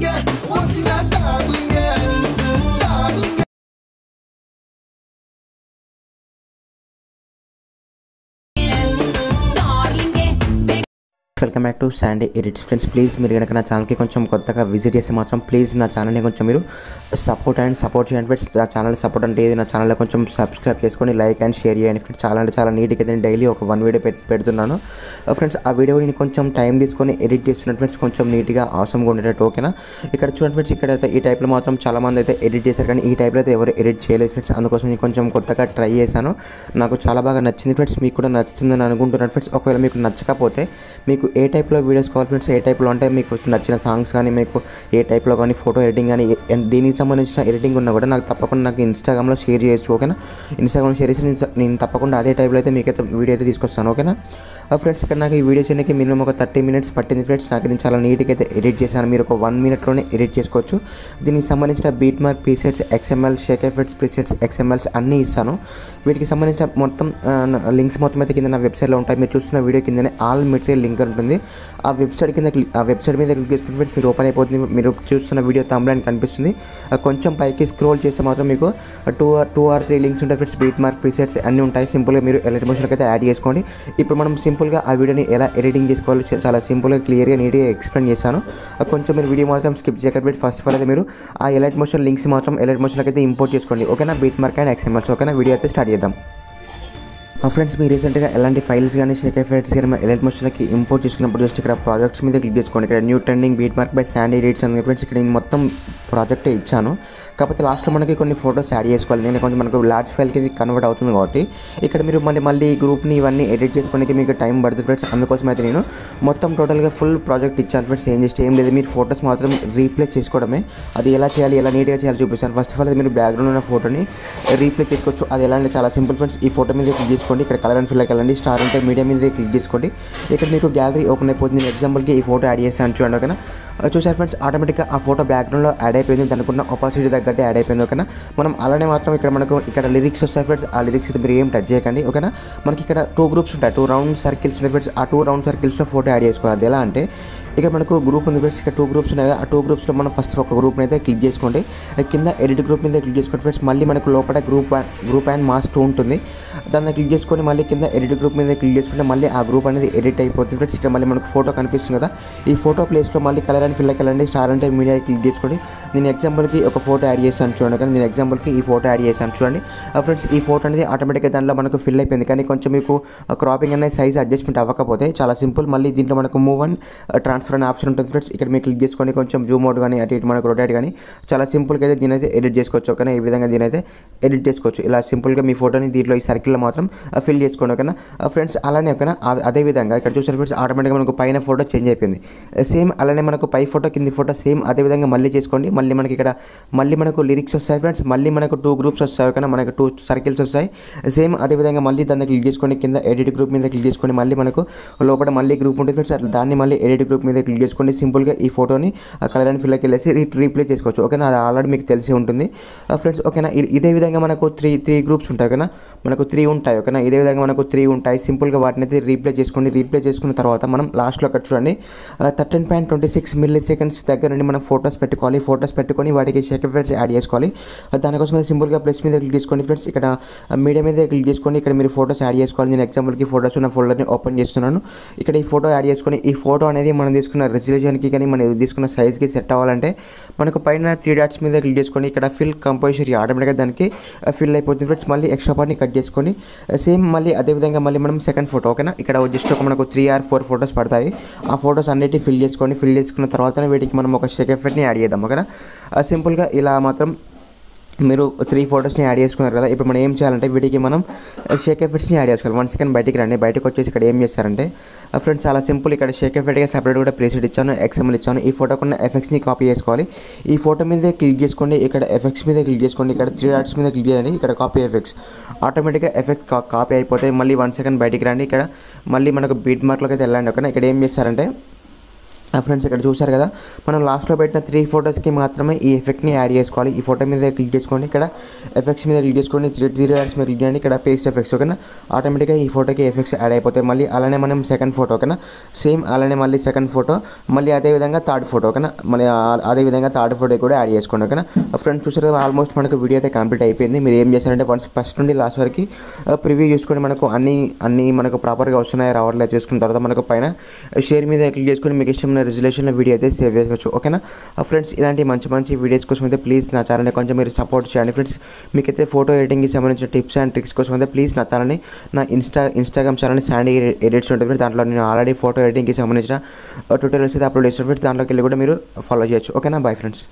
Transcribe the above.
darling, once in a darling. Welcome back to Sandy edits friends please మీరు కనుక నా ఛానల్కి కొంచెం కొత్తగా విజిట్ చేస్తే మాత్రం ప్లీజ్ నా ఛానల్ని కొంచెం మీరు సపోర్ట్ అండ్ సపోర్ట్ చేయండి ఫ్రెండ్స్ నా ఛానల్ సపోర్ట్ అంటే ఏది? నా ఛానల్లో కొంచెం సబ్స్క్రైబ్ చేసుకొని లైక్ అండ్ షేర్ చేయండి ఫ్రెండ్స్ చాలా అంటే చాలా నీట్గా నేను డైలీ ఒక వన్ వీడియో పెట్ పెడుతున్నాను. Uh, ఫ్రెండ్స్ ఆ వీడియో నేను కొంచెం టైం తీసుకొని ఎడిట్ చేస్తున్నాను ఫ్రెండ్స్ కొంచెం నీట్గా అవసరంగా ఉండేటట్టు ఓకేనా ఇక్కడ చూడండి ఫ్రెండ్స్ ఇక్కడ అయితే ఈ టైప్లో మాత్రం చాలా మంది అయితే ఎడిట్ చేశారు కానీ ఈ టైప్లో అయితే ఎవరు ఎడిట్ చేయలేదు ఫ్రెండ్స్ అందుకోసం నేను కొంచెం కొత్తగా ట్రై చేశాను. నాకు చాలా బాగా నచ్చింది ఫ్రెండ్స్ మీకు కూడా నచ్చుతుందని అనుకుంటున్నాను ఫ్రెండ్స్ ఒకవేళ మీకు నచ్చకపోతే మీకు ఏ టైప్లో వీడియోస్ కావాలి ఫ్రెండ్స్ ఏ టైప్లో అంటే మీకు నచ్చిన సాంగ్స్ కానీ మీకు ఏ టైప్లో కానీ ఫోటో ఎడిటింగ్ కానీ ఏ- దీనికి సంబంధించిన ఎడిటింగ్ ఉన్నా కూడా నాకు తప్పకుండా నాకు ఇన్స్టాగ్రామ్లో షేర్ చేయొచ్చు ఓకేనా ఇన్స్టాగ్రామ్లో షేర్ చేసి నేను- తప్పకుండా అదే టైప్లో అయితే మీకైతే వీడియో అయితే తీసుకొస్తాను ఓకేనా ఫ్రెండ్స్ ఇక్కడ నాకు ఈ వీడియో చేయడానికి మినిమం ఒక థర్టీ మినిట్స్ పట్టింది ఫ్రెండ్స్ నాకు నేను చాలా నీట్గా అయితే ఎడిట్ చేశాను. మీరు ఒక వన్ మినిట్లోనే ఎడిట్ చేసుకోవచ్చు. దీనికి సంబంధించిన beat mark presets XML shake effects presets XMLs అన్నీ ఇస్తాను. వీటికి సంబంధించిన మొత్తం లింక్స్ మొత్తం అయితే కింద నా వెబ్సైట్లో ఉంటాయి. మీరు చూస్తున్న వీడియో కిందనే ఆల్ మెటీరియల్ లింక్ ఉంటుంది. ఆ వెబ్సైట్ కింద క్లిక్ ఆ వెబ్సైట్ మీద క్లిక్ చేసుకుంటే ఫ్రెండ్స్ మీరు ఓపెన్ అయిపోతుంది. మీరు చూస్తున్న వీడియో తమ్లైన్ కనిపిస్తుంది. కొంచెం పైకి స్క్రోల్ చేస్తే మాత్రం మీకు two two or three links ఉంటాయి ఫ్రెండ్స్. బీట్ మార్క్ ప్రీసెట్స్ అన్నీ ఉంటాయి. సింపుల్గా మీరు ఎలక్ట్రిక్ మోషన్కి అయితే యాడ్ చేసుకోండి. ఇప్పుడు మనం సింపుల్గా ఆ వీడియోని ఎలా ఎడిటింగ్ చేసుకోవాలో చాలా సింపుల్గా క్లియర్గా నీట్గా ఎక్స్ప్లెయిన్ చేస్తాను. కొంచెం మీరు వీడియో మాత్రం స్కిప్ చేయకపోతే ఫస్ట్ ఆఫ్ ఆల్ అయితే మీరు ఆ ఎలైట్ మోషన్ లింక్స్ మాత్రం ఎలైట్ మోషన్కి అయితే ఇంపోర్ట్ చేసుకోండి. ఓకేనా? Beat mark and XMLs. ఓకేనా? వీడియో అయితే స్టార్ట్ చేద్దాం. మా ఫ్రెండ్స్ మీరు రీసెంట్గా ఎలాంటి ఫైల్స్ కానీ షేక్ ఎఫెక్ట్స్ కానీ ఎలైట్ మోషన్లకి ఇంపోర్ట్ చేసుకున్నప్పుడు జస్ట్ ఇక్కడ ప్రాజెక్ట్స్ మీద క్లిక్ చేసుకోండి. ఇక్కడ new trending beat mark by Sandy edits అని ఫ్రెండ్స్ ఇక్కడ నేను మొత్తం ప్రాజెక్టే ఇచ్చాను. కాకపోతే లాస్ట్లో మనకి కొన్ని ఫొటోస్ యాడ్ చేసుకోవాలి. నేను కొంచెం మనకు లార్జ్ ఫైల్కి ఇది కన్వర్ట్ అవుతుంది కాబట్టి ఇక్కడ మీరు మళ్ళీ మళ్ళీ ఈ గ్రూప్ని ఇవన్నీ ఎడిట్ చేసుకోవడానికి మీకు టైం పడుతుంది ఫ్రెండ్స్ అందుకోసం అయితే నేను మొత్తం టోటల్గా ఫుల్ ప్రాజెక్ట్ ఇచ్చాను ఫ్రెండ్స్ ఏం చేస్తే ఏం లేదు. మీరు ఫోటోస్ మాత్రం రీప్లేస్ చేసుకోవడమే. అది ఎలా చేయాలి ఎలా నీట్గా చేయాలి చూపిస్తాను. ఫస్ట్ ఆఫ్ ఆల్ మీరు బ్యాక్గ్రౌండ్ ఉన్న ఫోటోని రీప్లేస్ చేసుకోవచ్చు. అది ఎలా అంటే చాలా సింపుల్ ఫ్రెండ్స్ ఈ ఫోటో మీద క్లిక్ చేసుకోండి ఇక్కడ కలర్ అండ్ ఫిల్కి వెళ్ళండి. స్టార్ అంటే మీడియం మీద క్లిక్ చేసుకోండి ఇక్కడ మీకు గ్యాలరీ ఓపెన్ అయిపోతుంది. నేను ఎగ్జాంపుల్కి ఈ ఫోటో యాడ్ చేస్తాను చూడండి ఓకేనా? చూసారు ఫ్రెండ్స్ ఆటోమేటిక్గా ఆ ఫోటో బ్యాక్గ్రౌండ్లో యాడ్ అయిపోయింది. తనుకున్న ఒపాసిటీ దగ్గర యాడ్ అయిపోయింది ఓకేనా? మనం అలానే మాత్రం ఇక్కడ మనకు ఇక్కడ లిరిక్స్ వస్తాయి ఫ్రెండ్స్. ఆ లిరిక్స్ మీరు ఏం టచ్ చేయకండి ఓకేనా? మనకి ఇక్కడ టూ గ్రూప్స్ ఉంటాయి. టూ రౌండ్ సర్కిల్స్ ఉంటాయి ఫ్రెండ్స్. ఆ టూ రౌండ్ సర్కిల్స్లో ఫోటో యాడ్ చేసుకోవాలి. అది ఎలా అంటే ఇక్కడ మనకు గ్రూప్ ఉంది ఫ్రెండ్స్ ఇక్కడ టూ గ్రూప్స్ ఉన్నాయి ఆ టూ గ్రూప్స్లో మనం ఫస్ట్ ఒక గ్రూప్ని అయితే క్లిక్ చేసుకోండి. కింద ఎడిట్ గ్రూప్ మీద క్లిక్ చేసుకోండి ఫ్రెండ్స్ మళ్ళీ మనకు లోపల group group and mask two ఉంటుంది. దాన్ని క్లిక్ చేసుకొని మళ్ళీ కింద ఎడిట్ గ్రూప్ మీద క్లిక్ చేసుకుంటే మళ్ళీ ఆ గ్రూప్ అనేది ఎడిట్ అయిపోతుంది ఫ్రెండ్స్ ఇక్కడ మళ్ళీ మనకు ఫోటో కనిపిస్తుంది కదా. ఈ ఫోటో ప్లేస్లో మళ్ళీ కలర్ అండ్ ఫిల్ వెళ్ళండి స్టార్ అంటే మీడియా క్లిక్ చేసుకోండి. నేను ఎగ్జాంపుల్కి ఒక ఫోటో యాడ్ చేశాను చూడండి. కానీ నేను ఎగ్జాంపుల్కి ఈ ఫోటో యాడ్ చేశాను చూడండి. ఫ్రెండ్స్ ఈ ఫోటో అనేది ఆటోమేటిక్గా దాంట్లో మనకు ఫిల్ అయిపోయింది. కానీ కొంచెం మీకు క్రాపింగ్ అనేది సైజ్ అడ్జస్ట్మెంట్ అవ్వకపోతే చాలా సింపుల్ మళ్ళీ దీంట్లో మనకు మూవ్ అండ్ ట్రాన్స్ ట్రాన్స్ఫర్ అనే ఆప్షన్ ఉంటుంది ఫ్రెండ్స్ ఇక్కడ మీరు క్లిక్ చేసుకొని కొంచెం జూమ్ అవుట్ కానీ అటు ఇటు మనకు రొటేట్ కానీ చాలా సింపుల్గా అయితే దీని అయితే ఎడిట్ చేసుకోవచ్చు ఓకేనా? ఈ విధంగా దీని అయితే ఎడిట్ చేసుకోవచ్చు. ఇలా సింపుల్గా మీ ఫోటోని దీంట్లో ఈ సర్కిల్లో మాత్రం ఫిల్ చేసుకోండి ఓకేనా? ఫ్రెండ్స్ అలానే ఓకేనా? ఆ- అదే విధంగా ఇక్కడ చూసారు ఫ్రెండ్స్ ఆటోమేటిక్గా మనకు పైన ఫోటో చేంజ్ అయిపోయింది. సేమ్ అలానే మనకు పై ఫోటో కింది ఫోటో సేమ్ అదే విధంగా మళ్ళీ చేసుకోండి. మళ్ళీ మనకి ఇక్కడ మళ్ళీ మనకు లిరిక్స్ వస్తాయి ఫ్రెండ్స్ మళ్ళీ మనకు టూ గ్రూప్స్ వస్తాయి ఓకేనా? మనకు టూ సర్కిల్స్ వస్తాయి. సేమ్ అదే విధంగా మళ్ళీ దాన్ని క్లిక్ చేసుకోండి కింద ఎడిట్ గ్రూప్ మీద క్లిక్ చేసుకొని మళ్ళీ మనకు లోపల మళ్ళీ గ్రూప్ ఉంటుంది ఫ్రెండ్స్ అట్లా దాన్ని మళ్ళీ ఎడిట్ గ్రూప్ మీద క్లిక్ చేసుకోండి. సింపుల్గా ఈ ఫోటోని కలర్ అండ్ ఫిల్కి వెళ్ళేసి రీప్లే చేసుకోవచ్చు. ఓకేనా అది ఆల్రెడీ మీకు తెలిసి ఉంటుంది. Uh, ఫ్రెండ్స్ ఓకేనా ఇదే విధంగా మనకు త్రీ త్రీ గ్రూప్స్ ఉంటాయి. ఓకేనా మనకు త్రీ ఉంటాయి. ఓకేనా ఇదే విధంగా మనకు త్రీ ఉంటాయి. సింపుల్గా వాటిని అయితే రీప్లే చేసుకోండి. రీప్లే చేసుకున్న తర్వాత మనం లాస్ట్లో అక్కడ చూడండి. Thirteen point twenty six milliseconds దగ్గర నుండి మనం ఫోటోస్ పెట్టుకోవాలి. ఫోటోస్ పెట్టుకొని వాటికి షేక్ ఎఫెక్ట్స్ యాడ్ చేసుకోవాలి. దానికోసం సింపుల్గా ప్లస్ మీద క్లిక్ చేసుకోండి ఫ్రెండ్స్ ఇక్కడ uh, మీడియా మీద క్లిక్ చేసుకొని ఇక్కడ మీరు ఫోటోస్ యాడ్ చేసుకోవాలి. నేను ఎగ్జాంపుల్కి ఫోటోస్ ఉన్న ఫోల్డర్ని ఓపెన్ చేస్తున్నాను. ఇక్కడ ఈ ఫోటో యాడ్ చేసుకొని ఈ ఫోటో అనేది మనం తీసుకున్న రెజల్యూషన్కి కానీ మనం తీసుకున్న సైజ్కి సెట్ అవ్వాలంటే మనకు పైన త్రీ డాట్స్ మీద క్లిక్ చేసుకొని ఇక్కడ ఫిల్ కంపోజిషన్ ఆటోమేటిక్గా దానికి uh, ఫిల్ అయిపోతుంది ఫ్రెండ్స్ మళ్ళీ ఎక్స్ట్రా పార్ట్ని కట్ చేసుకొని uh, సేమ్ మళ్ళీ అదే విధంగా మళ్ళీ మనం సెకండ్ ఫోటో ఓకేనా ఇక్కడ జస్ట్ ఒక మనకు త్రీ ఆర్ ఫోర్ ఫోటోస్ పడతాయి. ఆ ఫోటోస్ అన్నిటి ఫిల్ చేసుకొని ఫిల్ చేసుకున్న తర్వాతనే వీటికి మనం ఒక సెకండ్ ఫెట్ని యాడ్ చేద్దాం ఓకేనా సింపుల్గా uh, ఇలా మాత్రం మీరు త్రీ ఫొటోస్ని యాడ్ చేసుకున్నారు కదా ఇప్పుడు మనం ఏం చేయాలంటే వీటికి మనం షేక్ ఎఫెక్ట్స్ని యాడ్ చేసుకోవాలి. వన్ సెకండ్ బయటికి రండి. బయటకు వచ్చేసి ఇక్కడ ఏం చేస్తారంటే uh, ఫ్రెండ్స్ చాలా సింపుల్ ఇక్కడ షేక్ ఎఫెక్ట్గా సపరేట్ కూడా ప్రీసెట్ ఇచ్చాను ఎక్స్ఎంఎల్ ఇచ్చాను. ఈ ఫోటోకున్న ఎఫెక్ట్స్ని కాపీ చేసుకోవాలి. ఈ ఫోటో మీద క్లిక్ చేసుకోండి. ఇక్కడ ఎఫెక్ట్స్ మీద క్లిక్ చేసుకోండి. ఇక్కడ త్రీ డాట్స్ మీద క్లిక్ చేయండి. ఇక్కడ కాపీ ఎఫెక్ట్స్ ఆటోమేటిక్గా ఎఫెక్ట్ కాపీ అయిపోతాయి మళ్ళీ వన్ సెకండ్ బయటికి రండి. ఇక్కడ మళ్ళీ మనకు బీట్ మార్క్లోకి అయితే వెళ్ళండి. ఓకేనా ఇక్కడ ఏం చేస్తారంటే ఫ్రెండ్స్ ఇక్కడ చూశారు కదా మనం లాస్ట్లో పెట్టిన త్రీ ఫొటోస్కి మాత్రమే ఈ ఎఫెక్ట్ని యాడ్ చేసుకోవాలి. ఈ ఫోటో మీద క్లిక్ చేసుకోండి ఇక్కడ ఎఫెక్ట్స్ మీద క్లిక్ చేసుకోండి త్రీ జీరో యాడ్స్ మీద క్లిక్ చేయండి ఇక్కడ పేస్ట్ ఎఫెక్ట్స్ ఓకేనా ఆటోమేటిక్గా ఈ ఫోటోకి ఎఫెక్ట్స్ యాడ్ అయిపోతాయి. మళ్ళీ అలానే మనం సెకండ్ ఫోటో ఓకేనా సేమ్ అలానే మళ్ళీ సెకండ్ ఫోటో మళ్ళీ అదే విధంగా థర్డ్ ఫోటో ఓకేనా మళ్ళీ అదేవిధంగా అదే విధంగా థర్డ్ ఫోటో కూడా యాడ్ చేసుకోండి ఓకేనా ఫ్రెండ్స్ చూసారు కదా ఆల్మోస్ట్ మనకు వీడియో అయితే కంప్లీట్ అయిపోయింది. మీరు ఏం చేశారంటే వన్స్ ఫస్ట్ నుండి లాస్ట్ వరకు ప్రివ్యూ చూసుకొని మనకు అన్ని అన్ని మనకు ప్రాపర్గా వస్తున్నాయి రావట్లేదు చూసుకున్న తర్వాత మనకు పైన షేర్ మీద క్లిక్ చేసుకొని మీకు ఇష్టమైన రెజల్యూషన్లో వీడియో అయితే సేవ్ చేసుకోవచ్చు ఓకేనా ఫ్రెండ్స్ uh, ఇలాంటి మంచి మంచి వీడియోస్ కోసం అయితే ప్లీజ్ నా ఛానల్ని కొంచెం మీరు సపోర్ట్ చేయండి. ఫ్రెండ్స్ మీకైతే ఫోటో ఎడిటింగ్కి సంబంధించిన టిప్స్ అండ్ ట్రిక్స్ కోసం అయితే ప్లీజ్ నా ఛానల్ని నా ఇన్స్టా ఇన్స్టాగ్రామ్ ఛానల్ని శాండీ ఎడిట్స్ ఉంటుంది. ఫ్రెండ్స్ దాంట్లో నేను ఆల్రెడీ ఫోటో ఎడిటింగ్కి సంబంధించిన uh, ట్యూటోరియల్స్ అయితే అప్లోడ్ చేస్తాను. ఫ్రెండ్స్ దాంట్లోకి వెళ్ళి కూడా మీరు ఫాలో చేయొచ్చు ఓకేనా బాయ్ ఫ్రెండ్స్